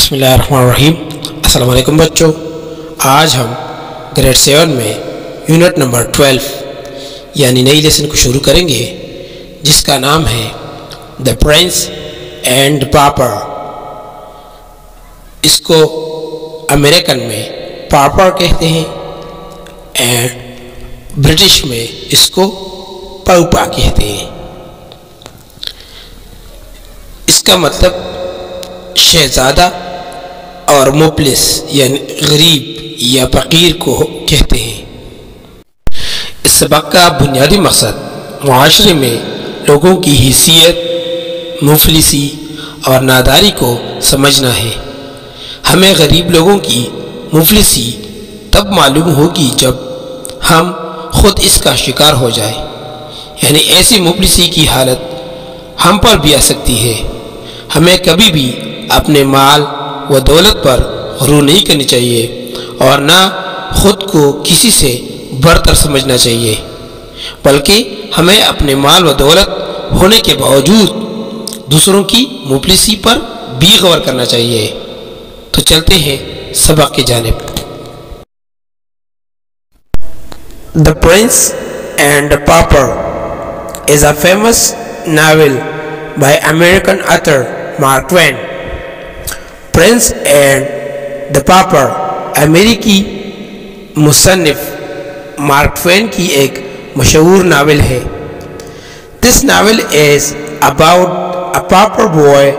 بسم اللہ الرحمن الرحیم۔ السلام علیکم بچوں۔ آج ہم گریڈ سیون میں یونٹ نمبر ٹویلو یعنی نئی لیسن کو شروع کریں گے، جس کا نام ہے دا پرنس اینڈ پاپر اس کو امریکن میں پاپر کہتے ہیں، اینڈ برٹش میں اس کو پوپا کہتے ہیں۔ اس کا مطلب شہزادہ اور مفلس یعنی غریب یا فقیر کو کہتے ہیں۔ اس سبق کا بنیادی مقصد معاشرے میں لوگوں کی حیثیت، مفلسی اور ناداری کو سمجھنا ہے۔ ہمیں غریب لوگوں کی مفلسی تب معلوم ہوگی جب ہم خود اس کا شکار ہو جائے یعنی ایسی مفلسی کی حالت ہم پر بھی آ سکتی ہے۔ ہمیں کبھی بھی اپنے مال و دولت پر غرور نہیں کرنی چاہیے اور نہ خود کو کسی سے برتر سمجھنا چاہیے، بلکہ ہمیں اپنے مال و دولت ہونے کے باوجود دوسروں کی مفلسی پر بھی غور کرنا چاہیے۔ تو چلتے ہیں سبق کی جانب۔ The prince and pauper is a famous novel by American author Mark Twain prince and the pauper امریکی مصنف مارک ٹوین کی ایک مشہور ناول ہے this novel is about a pauper boy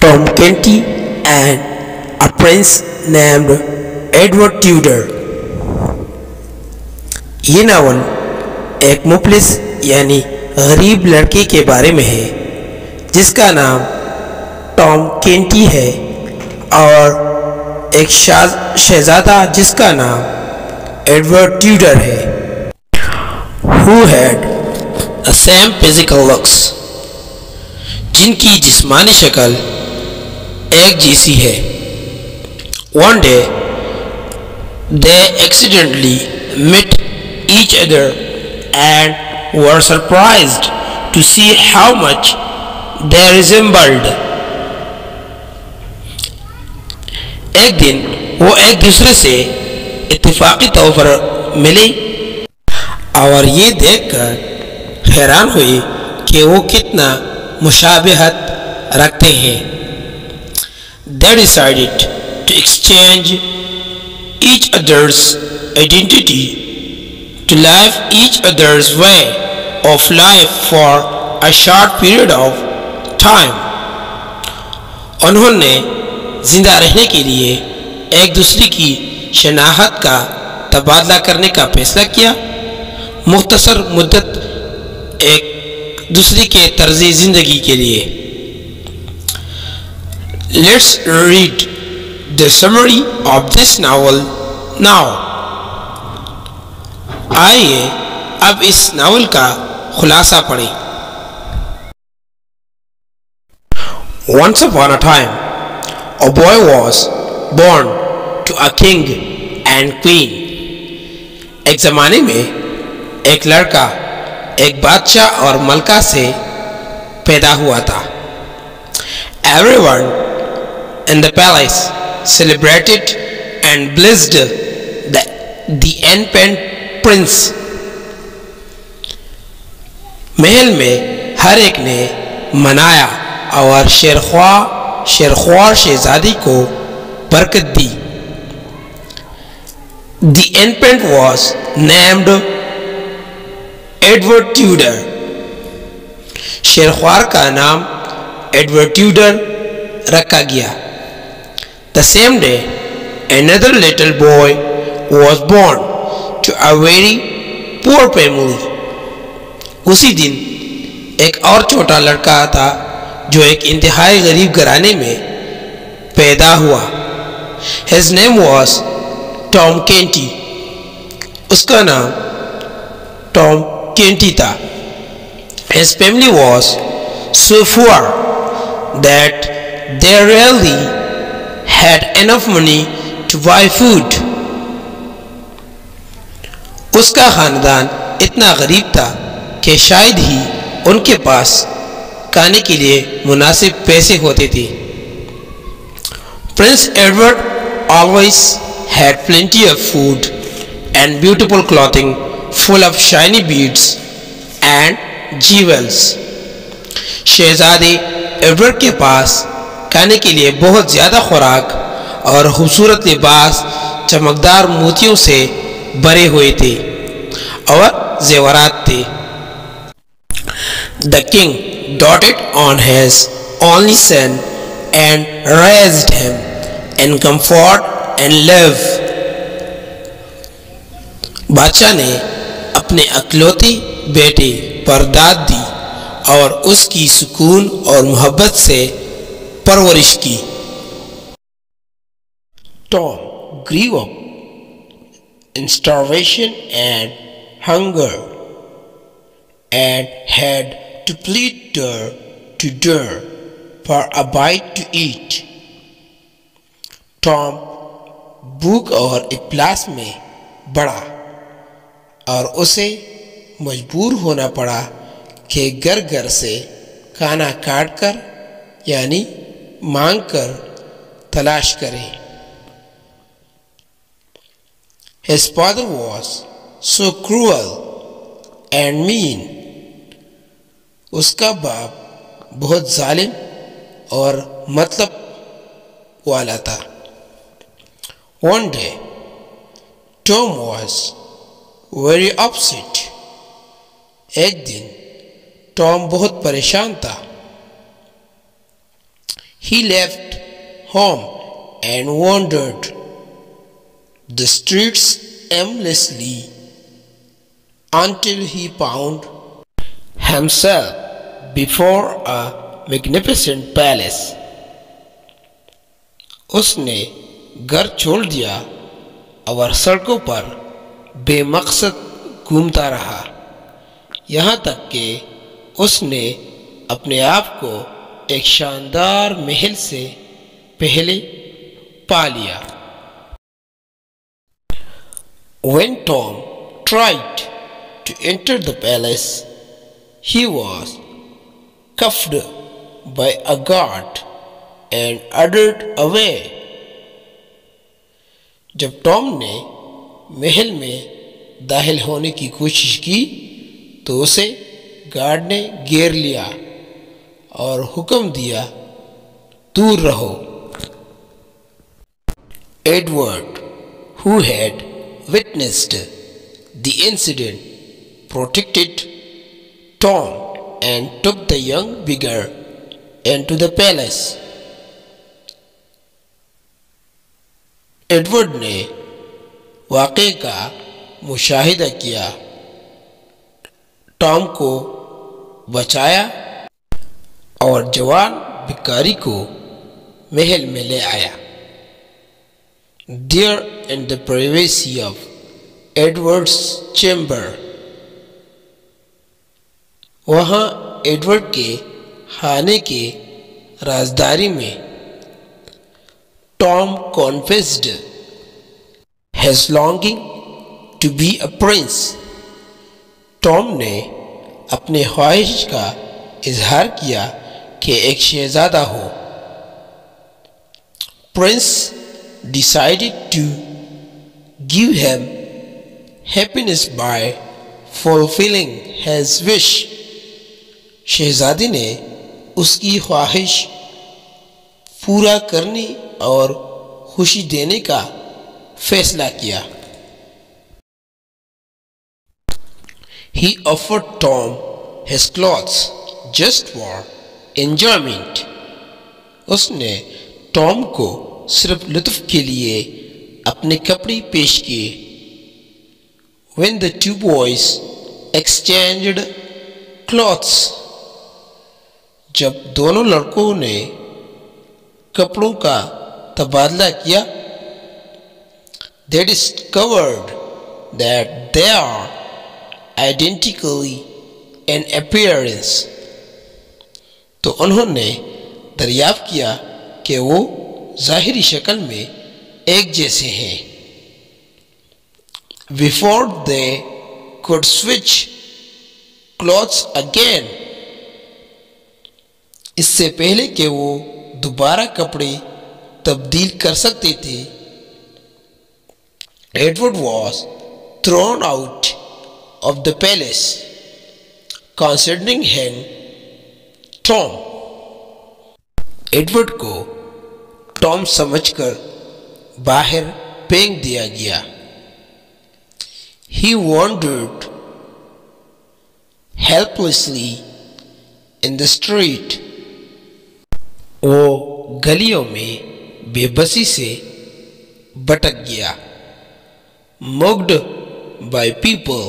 Tom Canty and a prince named Edward Tudor یہ novel ایک مفلس یعنی غریب لڑکے کے بارے میں ہے جس کا نام ٹام کینٹی ہے اور ایک شہزادہ جس کا نام ایڈورڈ ٹیوڈر ہے۔ Who had same physical looks جن کی جسمانی شکل ایک جیسی ہے۔ One day they accidentally met each other and were surprised to see how much they resembled ایک دن وہ ایک دوسرے سے اتفاقی طور پر ملی اور یہ دیکھ کر حیران ہوئی کہ وہ کتنا مشابہت رکھتے ہیں they decided to exchange each other's identity to life each other's way of life for a short period of time انہوں نے زندہ رہنے کے لیے ایک دوسرے کی شناخت کا تبادلہ کرنے کا فیصلہ کیا۔ مختصر مدت ایک دوسرے کے طرز زندگی کے لیے۔ Let's read the summary of this novel now آئیے اب اس ناول کا خلاصہ پڑھیں۔ Once upon a time, a boy was born to a king and queen. ایک زمانے میں ایک لڑکا ایک بادشاہ اور ملکہ سے پیدا ہوا تھا everyone in the palace celebrated and blessed the infant prince Mahal میں ہر ایک نے منایا اور شیرخواہ شیرخوار شہزادی کو برکت دی۔ The infant was named Edward Tudor شیرخوار کا نام ایڈورڈ ٹیوڈر رکھا گیا۔ The same day another little boy was born to a very poor family اسی دن ایک اور چھوٹا لڑکا تھا جو ایک انتہائی غریب گھرانے میں پیدا ہوا۔ His name was Tom Canty اس کا نام ٹام کینٹی تھا۔ His family was so poor that they really had enough money to buy food اس کا خاندان اتنا غریب تھا کہ شاید ہی ان کے پاس کھانے کے لیے مناسب پیسے ہوتے تھے Prince Edward always had plenty of food and beautiful clothing full of shiny beads and jewels. شہزادے ایڈورڈ کے پاس کھانے کے لیے بہت زیادہ خوراک اور خوبصورت لباس چمکدار موتیوں سے بھرے ہوئے تھے اور زیورات تھے the king doted on his only son and raised him in comfort and love بادشاہ نے اپنے اکلوتی بیٹے پر داد دی اور اس کی سکون اور محبت سے پرورش کی۔ Tom grew up, in starvation and hunger and had to plead her to her for a bite to eat. Tom بھوک اور اپلاس میں بڑا اور اسے مجبور ہونا پڑا کہ گھر گھر سے کھانا کاٹ کر یعنی مانگ کر تلاش کرے his father was so cruel and mean اس کا باپ بہت ظالم اور مطلب والا تھا۔ One day Tom was very upset ایک دن ٹام بہت پریشان تھا۔ He left home and wandered the streets aimlessly until he found himself before a magnificent palace اس نے گھر چھوڑ دیا اور سڑکوں پر بے مقصد گھومتا رہا یہاں تک کہ اس نے اپنے آپ کو ایک شاندار محل سے پہلے پا لیا when Tom tried to enter the palace he was cuffed by a guard and ordered away جب ٹام نے محل میں داخل ہونے کی کوشش کی تو اسے گارڈ نے گیر لیا اور حکم دیا، دور رہو۔ Edward, who had witnessed the incident, protected Tom and took the young beggar and to the palace Edward نے واقعے کا مشاہدہ کیا۔ ٹام کو بچایا اور جوان بکاری کو محل میں لے آیا۔ There in the privacy of Edward's chamber وہاں ایڈورڈ کے خانے کے رازداری میں Tom confessed his longing to be a prince. Tom نے اپنے خواہش کا اظہار کیا کہ ایک شہزادہ ہو۔ Prince decided to give him happiness by fulfilling his wish. شہزادی نے اس کی خواہش پورا کرنے اور خوشی دینے کا فیصلہ کیا۔ He offer Tom his clothes just for enjoyment اس نے ٹام کو صرف لطف کے لیے اپنے کپڑے پیش کیے۔ When the two boys exchanged clothes جب دونوں لڑکوں نے کپڑوں کا تبادلہ کیا they discovered that they are identically in appearance تو انہوں نے دریافت کیا کہ وہ ظاہری شکل میں ایک جیسے ہیں۔ Before they could switch clothes again اس سے پہلے کہ وہ دوبارہ کپڑے تبدیل کر سکتے تھے۔ Edward was thrown out of the palace considering him Tom Edward کو ٹام سمجھ کر باہر پھینک دیا گیا۔ ہی وانڈرڈ ہیلپلیسلی ان دا اسٹریٹ وہ گلیوں میں بے بسی سے بٹک گیا۔ Mocked by people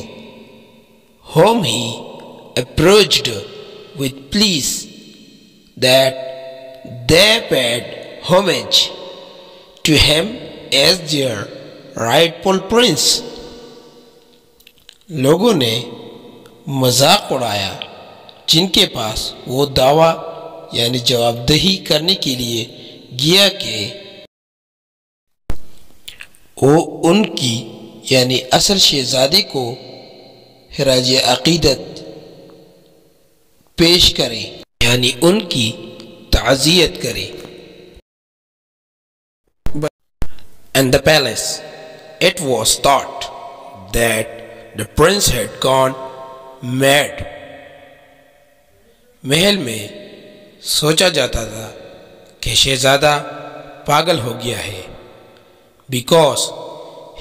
whom he approached with pleas that they paid homage to him as their rightful prince لوگوں نے مذاق اڑایا، جن کے پاس وہ دعویٰ یعنی جواب دہی کرنے کے لیے گیا کہ وہ ان کی یعنی اصل شہزادے کو خراج عقیدت پیش کرے یعنی ان کی تعزیت کرے۔ And the palace it was thought that the prince had gone mad Mahal میں سوچا جاتا تھا کہ شہزادہ پاگل ہو گیا ہے۔ Because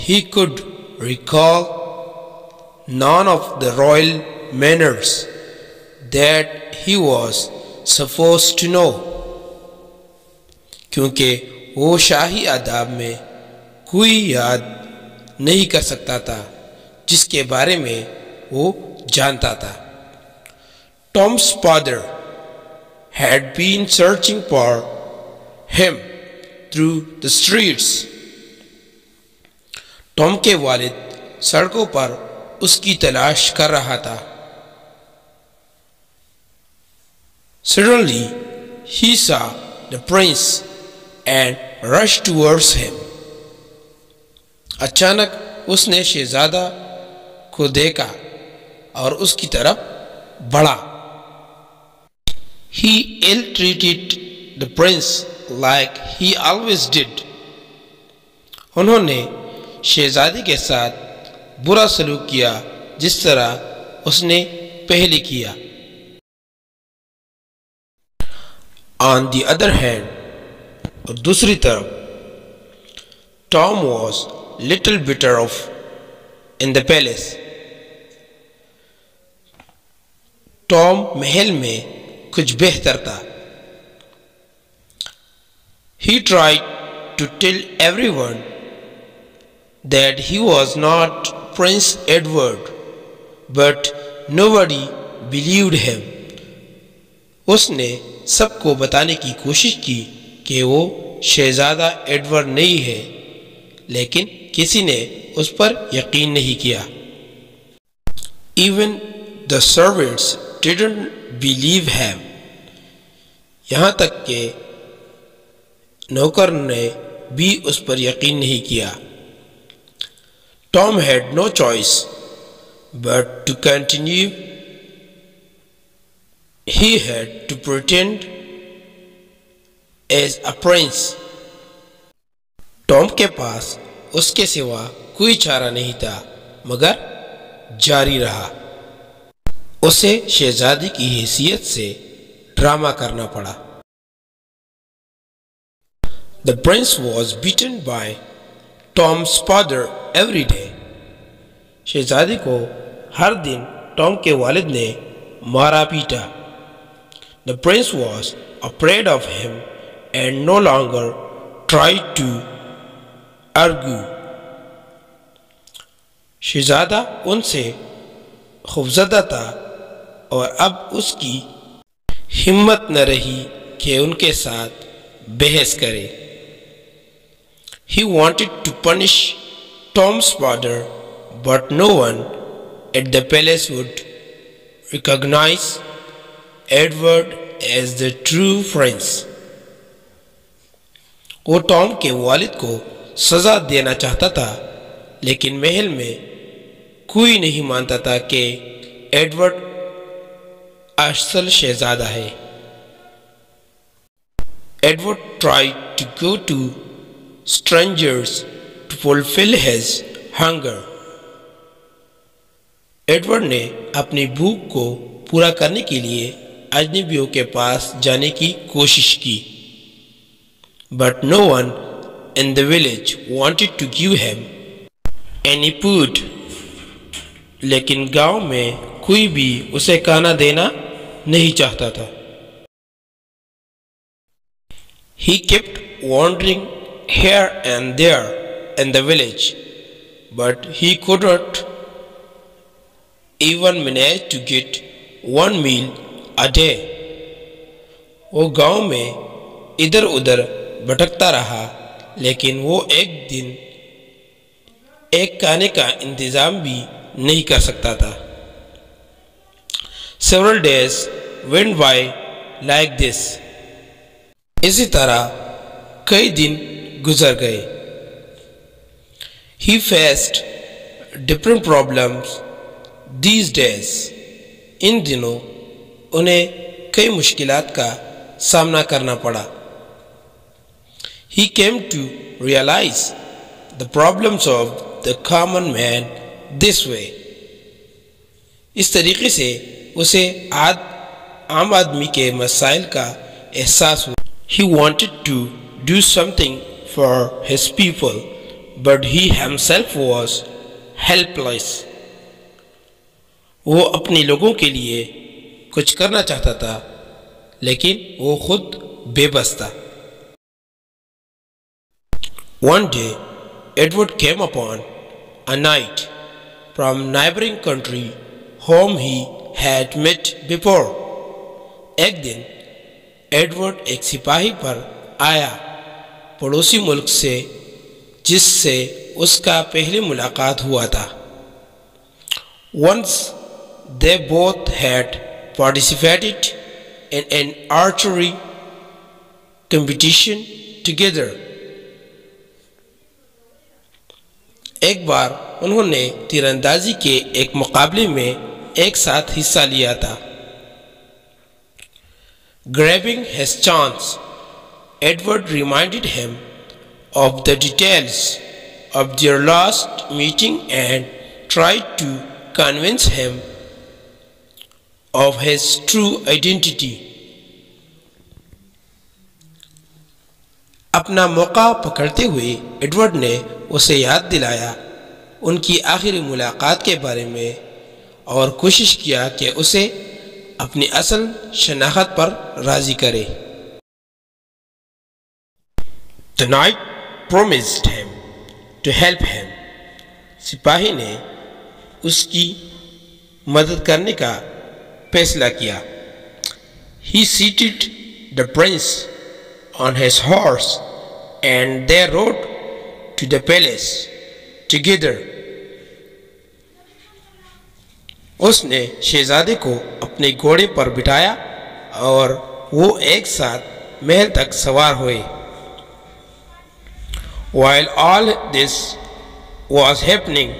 he could recall none of the royal manners that he was supposed to know کیونکہ وہ شاہی آداب میں کوئی یاد نہیں کر سکتا تھا، جس کے بارے میں وہ جانتا تھا۔ Tom's father had been searching for him through the streets. Tom کے والد سڑکوں پر اس کی تلاش کر رہا تھا suddenly he saw the prince and rush towards him اچانک اس نے شہزادہ کو دیکھا اور اس کی طرف بڑھا He ill-treated the prince like he always did. انہوں نے شہزادی کے ساتھ برا سلوک کیا جس طرح اس نے پہلے کیا آن دی ادر ہینڈ اور دوسری طرف Tom was little better off in the palace Tom Mahal میں کچھ بہتر تھا۔ He try to tell everyone that he was not prince Edward but nobody believed him اس نے سب کو بتانے کی کوشش کی کہ وہ شہزادہ ایڈورڈ نہیں ہے، لیکن کسی نے اس پر یقین نہیں کیا۔ Even the servants didn't believe him یہاں تک کہ نوکر نے بھی اس پر یقین نہیں کیا۔ Tom had no choice but to continue he had to pretend as a prince Tom کے پاس اس کے سوا کوئی چارہ نہیں تھا، مگر جاری رہا۔ اسے شہزادی کی حیثیت سے ڈرامہ کرنا پڑا۔ The prince was beaten by Tom's father every day شہزادی کو ہر دن ٹام کے والد نے مارا پیٹا۔ The prince was afraid of him and no longer try to argue شہزادہ ان سے خوفزدہ تھا۔ اور اب اس کی ہمت نہ رہی کہ ان کے ساتھ بحث کرے۔ He wanted to punish Tom's father but no one at the palace would recognise Edward as the true prince وہ ٹام کے والد کو سزا دینا چاہتا تھا، لیکن محل میں کوئی نہیں مانتا تھا کہ ایڈورڈ اصل شہزادہ ہے۔ Edward tried to go to strangers to fulfill his hunger. Edward نے اپنی بھوک کو پورا کرنے کے لیے اجنبیوں کے پاس جانے کی کوشش کی۔ But no one in the village wanted to give him any food لیکن گاؤں میں کوئی بھی اسے کھانا دینا نہیں چاہتا تھا۔ He kept wandering here and there in the village but he couldn't even manage to get one meal a day وہ گاؤں میں ادھر ادھر بھٹکتا رہا، لیکن وہ ایک دن ایک کھانے کا انتظام بھی نہیں کر سکتا تھا۔ Several days went by like this اسی طرح کئی دن گزر گئے he faced different problems these days ان دنوں انہیں کئی مشکلات کا سامنا کرنا پڑا he came to realise the problems of the common man this way اس طریقے سے اسے آد، عام آدمی کے مسائل کا احساس ہوا he wanted to do something for his people but he himself was helpless وہ اپنے لوگوں کے لیے کچھ کرنا چاہتا تھا، لیکن وہ خود بے بس تھا۔ One day Edward came upon a knight from neighbouring country whom he had met before ایک دن ایڈورڈ ایک سپاہی پر آیا پڑوسی ملک سے جس سے اس کا پہلی ملاقات ہوا تھا once they both had participated in an archery competition together ایک بار انہوں نے تیر اندازی کے ایک مقابلے میں ایک ساتھ حصہ لیا تھا۔ Grabbing his chance Edward reminded him of the details of their last meeting and try to convince him of his true identity اپنا موقع پکڑتے ہوئے ایڈورڈ نے اسے یاد دلایا۔ ان کی آخری ملاقات کے بارے میں اور کوشش کیا کہ اسے اپنی اصل شناخت پر راضی کرے۔ سپاہی نے اس کی مدد کرنے کا فیصلہ کیا۔ He seated the prince on his horse and they rode to the palace together اس نے شہزادے کو اپنے گھوڑے پر بٹھایا اور وہ ایک ساتھ محل تک سوار ہوئے۔ While all this was happening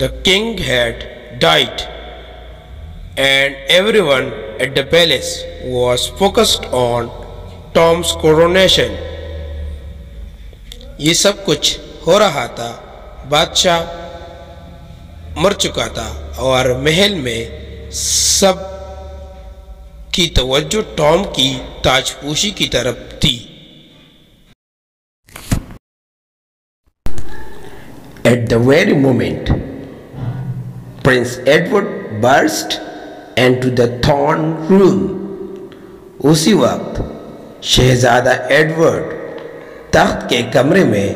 the king had died and everyone at the palace was focused on Tom's coronation یہ سب کچھ ہو رہا تھا، بادشاہ مر چکا تھا۔ اور محل میں سب کی توجہ ٹام کی تاج پوشی کی طرف تھی۔ At the very moment prince Edward burst into the throne room اسی وقت شہزادہ ایڈورڈ تخت کے کمرے میں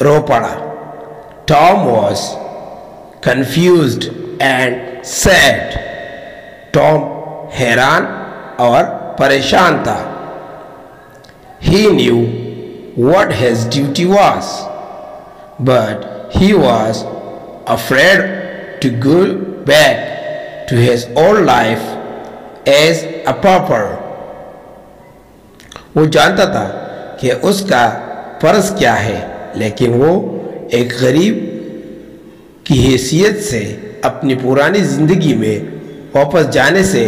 رو پڑا۔ Tom was confused and sad Tom حیران اور پریشان تھا he knew what his duty was but he was afraid to go back to his old life as a pauper وہ جانتا تھا کہ اس کا فرض کیا ہے، لیکن وہ ایک غریب کی حیثیت سے اپنی پرانی زندگی میں واپس جانے سے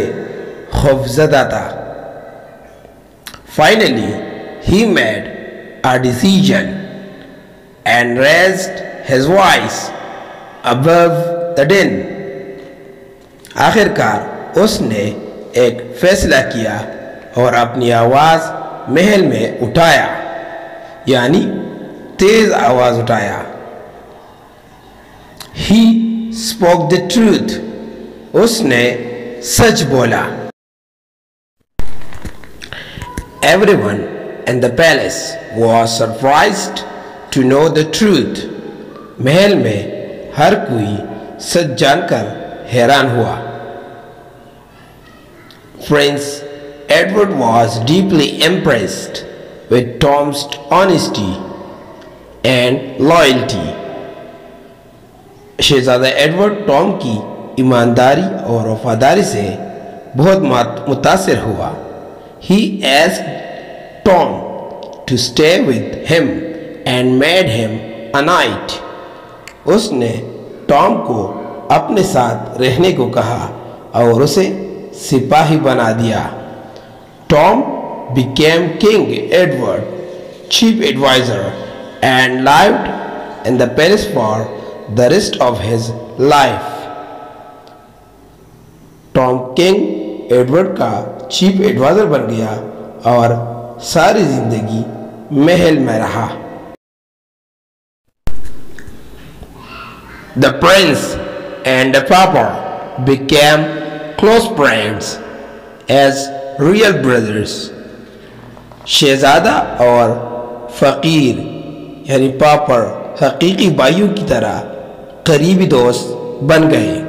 خوف زدہ تھا finally he made a decision and raised his voice above the din. آخرکار اس نے ایک فیصلہ کیا اور اپنی آواز محل میں اٹھایا یعنی تیز آواز اٹھایا ہی اسپوک دا ٹروتھ اس نے سچ بولا everyone in the palace was surprised to know the truth Mahal میں ہر کوئی سچ جان کر حیران ہوا prince Edward was deeply impressed with Tom's honesty and loyalty. شہزادہ ایڈورڈ ٹام کی ایمانداری اور وفاداری سے بہت متاثر ہوا۔ He as Tom to stay with him and made him a knight اس نے ٹام کو اپنے ساتھ رہنے کو کہا اور اسے سپاہی بنا دیا۔ Tom became King Edward, chief advisor, and lived in the palace for the rest of his life. Tom King Edward کا چیف ایڈوائزر بن گیا اور ساری زندگی محل میں رہا The prince and the papa became close friends as real brothers. شہزادہ اور فقیر یعنی پاپڑ حقیقی بائیوں کی طرح قریبی دوست بن گئے۔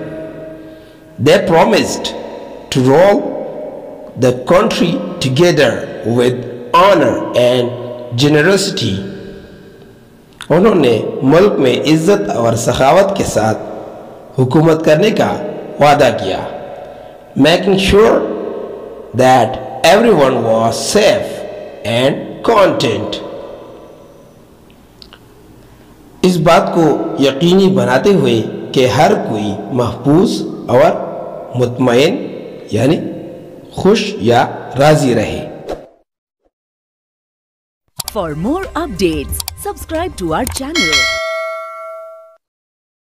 They promised to rule the country together with honour and generosity انہوں نے ملک میں عزت اور سخاوت کے ساتھ حکومت کرنے کا وعدہ کیا۔ Making sure that everyone was safe and content اس بات کو یقینی بناتے ہوئے کہ ہر کوئی محفوظ اور مطمئن یعنی خوش یا راضی رہے۔ For more updates subscribe to our channel